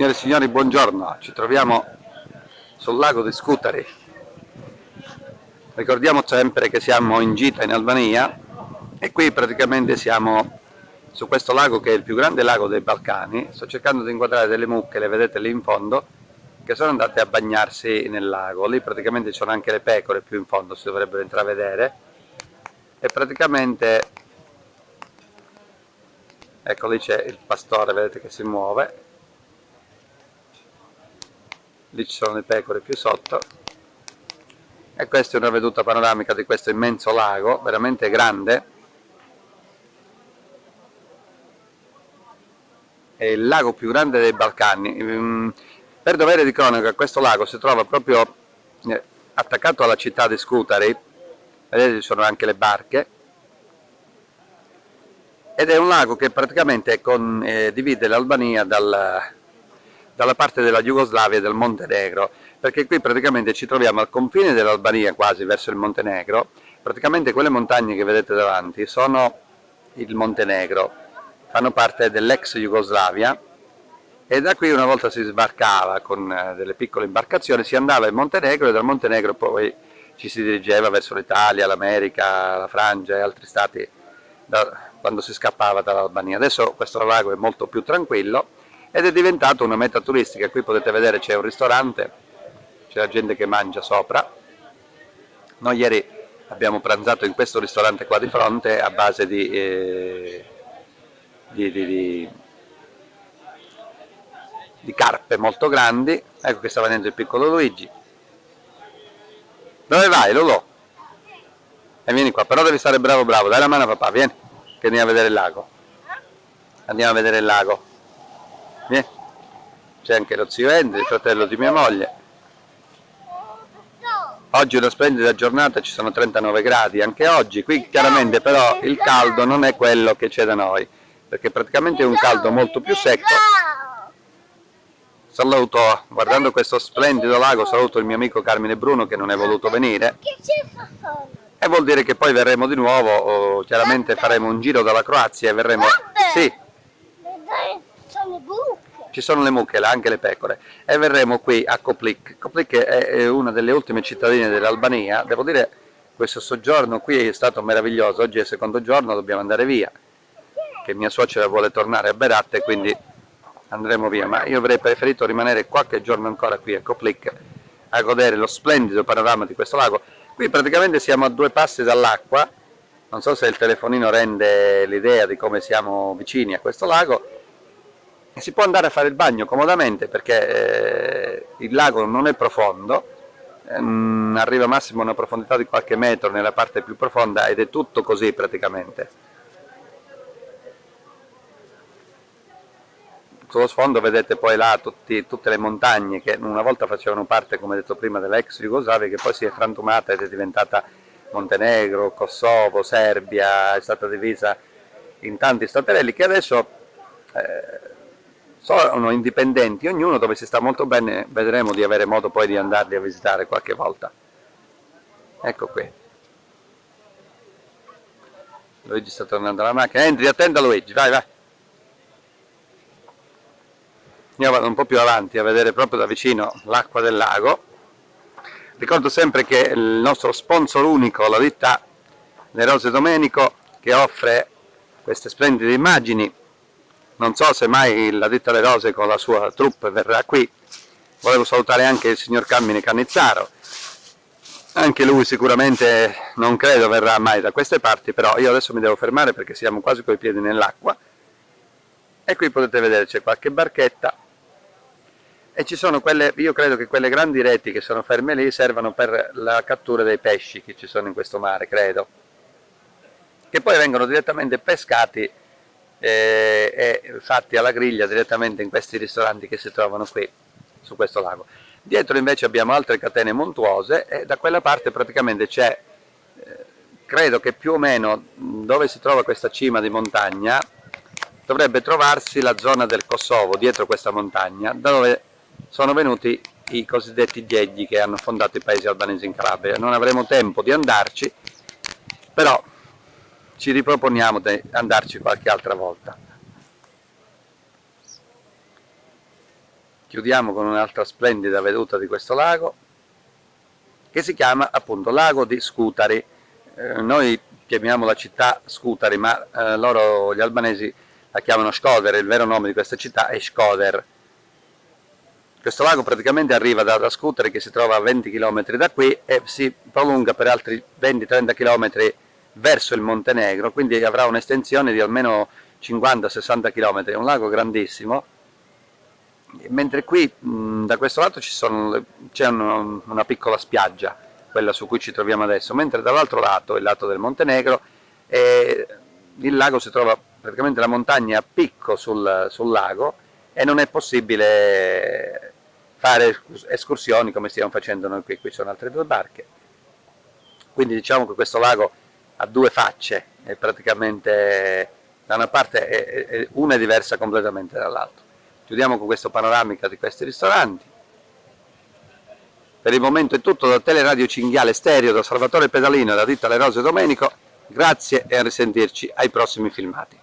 Signore e signori, buongiorno. Ci troviamo sul lago di Scutari. Ricordiamo sempre che siamo in gita in Albania e qui praticamente siamo su questo lago che è il più grande lago dei Balcani. Sto cercando di inquadrare delle mucche, le vedete lì in fondo, che sono andate a bagnarsi nel lago. Lì praticamente ci sono anche le pecore più in fondo, si dovrebbero intravedere. E praticamente, ecco lì c'è il pastore, vedete che si muove lì ci sono le pecore più sotto. E questa è una veduta panoramica di questo immenso lago veramente grande. È il lago più grande dei Balcani. Mm, per dovere di cronaca questo lago si trova proprio eh, attaccato alla città di Scutari. Vedete ci sono anche le barche. Ed è un lago che praticamente con, eh, divide l'Albania dal, dalla parte della Jugoslavia e del Montenegro, perché qui praticamente ci troviamo al confine dell'Albania quasi verso il Montenegro, praticamente quelle montagne che vedete davanti sono il Montenegro, fanno parte dell'ex Jugoslavia e da qui una volta si sbarcava con eh, delle piccole imbarcazioni, si andava in Montenegro e dal Montenegro poi ci si dirigeva verso l'Italia, l'America, la Francia e altri stati da, quando si scappava dall'Albania. Adesso questo lago è molto più tranquillo ed è diventato una meta turistica, qui potete vedere c'è un ristorante, c'è la gente che mangia sopra, noi ieri abbiamo pranzato in questo ristorante qua di fronte a base di, eh, di, di, di carpe molto grandi, ecco che sta venendo il piccolo Luigi, dove vai Lolo? E vieni qua, però devi stare bravo bravo, dai la mano a papà, vieni, che andiamo a vedere il lago. Andiamo a vedere il lago. Vieni. C'è anche lo zio Andy, il fratello di mia moglie. Oggi è una splendida giornata, ci sono 39 gradi anche oggi, qui chiaramente però il caldo non è quello che c'è da noi, perché praticamente è un caldo molto più secco. Saluto, guardando questo splendido lago, saluto il mio amico Carmine Bruno che non è voluto venire. E vuol dire che poi verremo di nuovo, chiaramente faremo un giro dalla Croazia e verremo... Sì, ci sono le mucche, anche le pecore, e verremo qui a Koplik. Koplik è una delle ultime cittadine dell'Albania, devo dire questo soggiorno qui è stato meraviglioso, oggi è il secondo giorno, dobbiamo andare via, che mia suocera vuole tornare a Berat quindi andremo via, ma io avrei preferito rimanere qualche giorno ancora qui a Koplik a godere lo splendido panorama di questo lago. Qui praticamente siamo a due passi dall'acqua, non so se il telefonino rende l'idea di come siamo vicini a questo lago, si può andare a fare il bagno comodamente perché eh, il lago non è profondo, ehm, arriva massimo a una profondità di qualche metro nella parte più profonda ed è tutto così praticamente. Sullo sfondo vedete poi là tutti, tutte le montagne che una volta facevano parte, come detto prima, dell'ex Jugoslavia che poi si è frantumata ed è diventata Montenegro, Kosovo, Serbia, è stata divisa in tanti staterelli che adesso eh, sono indipendenti, ognuno dove si sta molto bene, vedremo di avere modo poi di andarli a visitare qualche volta. Ecco qui. Luigi sta tornando alla macchina, entri, attenta Luigi, vai, vai. Io vado un po' più avanti a vedere proprio da vicino l'acqua del lago. Ricordo sempre che il nostro sponsor unico, la ditta Le Rose Domenico, che offre queste splendide immagini non so se mai la ditta Le Rose con la sua troupe verrà qui. Volevo salutare anche il signor Cammine Cannizzaro. Anche lui sicuramente non credo verrà mai da queste parti però io adesso mi devo fermare perché siamo quasi coi piedi nell'acqua. E qui potete vedere c'è qualche barchetta. E ci sono quelle, io credo che quelle grandi reti che sono ferme lì servano per la cattura dei pesci che ci sono in questo mare, credo. Che poi vengono direttamente pescati eh, e fatti alla griglia direttamente in questi ristoranti che si trovano qui su questo lago. Dietro invece abbiamo altre catene montuose e da quella parte praticamente c'è, eh, credo che più o meno dove si trova questa cima di montagna dovrebbe trovarsi la zona del Kosovo, dietro questa montagna, da dove sono venuti i cosiddetti diegli che hanno fondato i paesi albanesi in Calabria. Non avremo tempo di andarci, però ci riproponiamo di andarci qualche altra volta. chiudiamo con un'altra splendida veduta di questo lago che si chiama appunto Lago di Scutari. Eh, noi chiamiamo la città Scutari, ma eh, loro, gli albanesi, la chiamano Skoder, il vero nome di questa città è Skoder. Questo lago praticamente arriva da, da Scutari che si trova a 20 km da qui e si prolunga per altri 20-30 km verso il Montenegro, quindi avrà un'estensione di almeno 50-60 km, è un lago grandissimo mentre qui da questo lato c'è un, una piccola spiaggia, quella su cui ci troviamo adesso, mentre dall'altro lato, il lato del Montenegro, il lago si trova praticamente la montagna a picco sul, sul lago e non è possibile fare escursioni come stiamo facendo noi qui, qui sono altre due barche. Quindi diciamo che questo lago ha due facce, è praticamente da una parte è, è, una è diversa completamente dall'altra. Chiudiamo con questa panoramica di questi ristoranti. Per il momento è tutto da Teleradio Cinghiale Stereo, da Salvatore Pedalino da Ditta Le Rose Domenico. Grazie e a risentirci ai prossimi filmati.